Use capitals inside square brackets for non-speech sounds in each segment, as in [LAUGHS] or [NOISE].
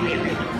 with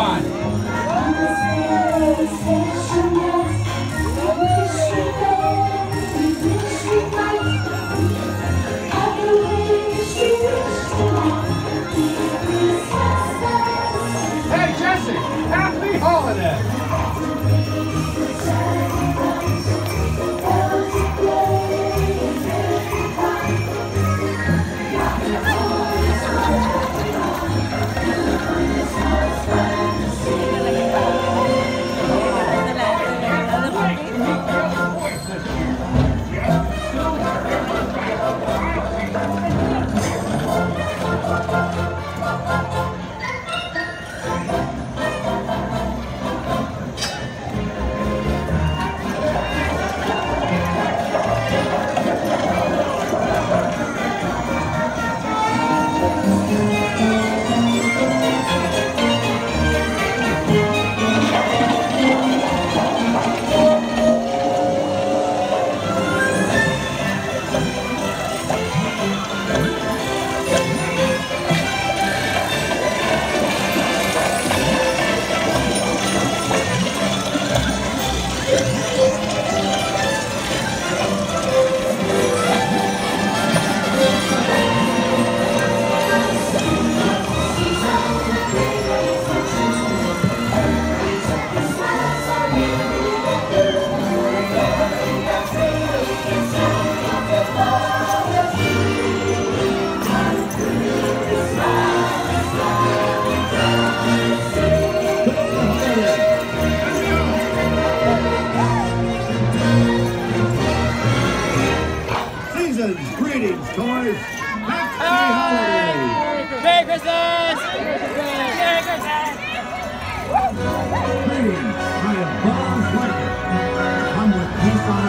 for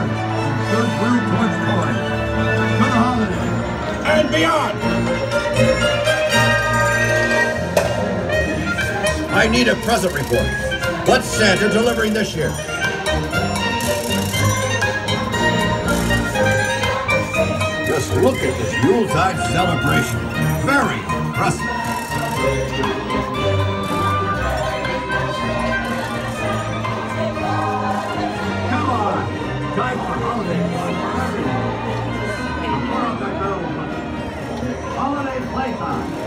towards toys. Good holidays. And beyond! I need a present report. What's Santa delivering this year? Just look at this Yuletide celebration. Very impressive. Holiday playtime.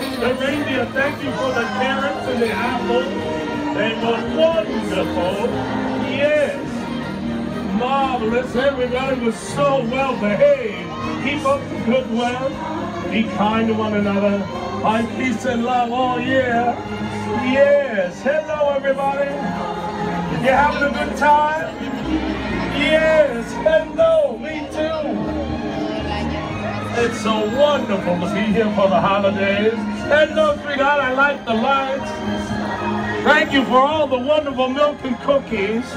The reindeer, thank you for the carrots and the apples. They were wonderful. Yes. Marvelous. Everybody was so well behaved. Keep up the good work. Be kind to one another. Find peace and love. all year. Yes. Hello, everybody. You having a good time? Yes. Hello. It's so wonderful to be here for the holidays. Hello, sweetheart. I like the lights. Thank you for all the wonderful milk and cookies.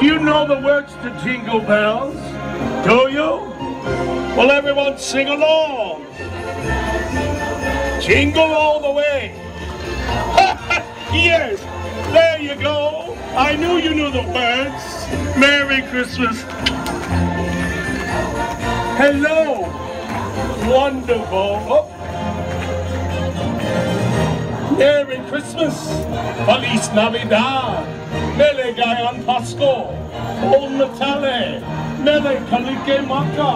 Do you know the words to Jingle Bells? Do you? Well, everyone sing along. Jingle all the way. [LAUGHS] yes, there you go. I knew you knew the words. Merry Christmas. Hello. Wonderful. Oh. Merry Christmas, Feliz Navidad, Maligayang Pasko, Old Natale, Mele Kalikimaka.